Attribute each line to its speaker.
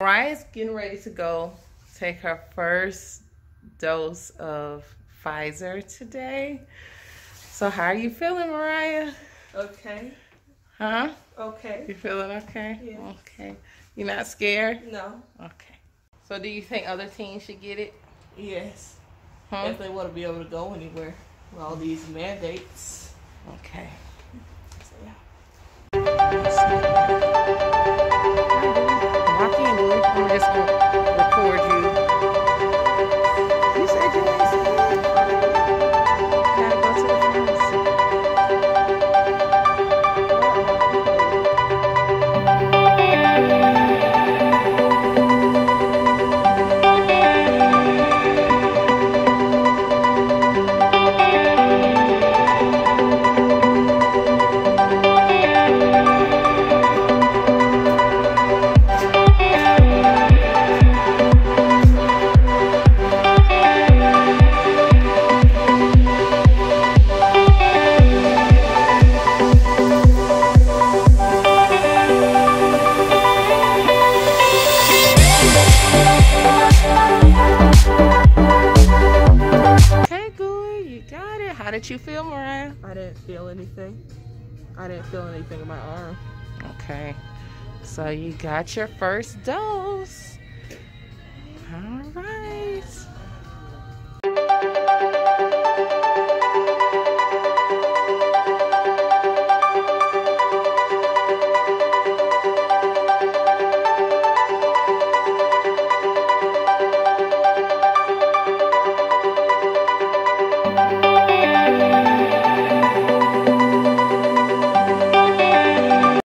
Speaker 1: Mariah's getting ready to go take her first dose of Pfizer today. So how are you feeling, Mariah?
Speaker 2: Okay.
Speaker 1: Huh?
Speaker 2: Okay.
Speaker 1: You feeling okay?
Speaker 2: Yeah.
Speaker 1: Okay. You not scared?
Speaker 2: No.
Speaker 1: Okay. So do you think other teens should get it?
Speaker 2: Yes.
Speaker 1: Huh?
Speaker 2: If they want to be able to go anywhere with all these mandates.
Speaker 1: Okay.
Speaker 2: So, yeah.
Speaker 1: Boo. I'm just gonna record you. You said you ain't seen it. Gotta go to the pharmacy. Okay, How did you feel, Mariah?
Speaker 2: I didn't feel anything. I didn't feel anything in my arm.
Speaker 1: Okay. So you got your first dose.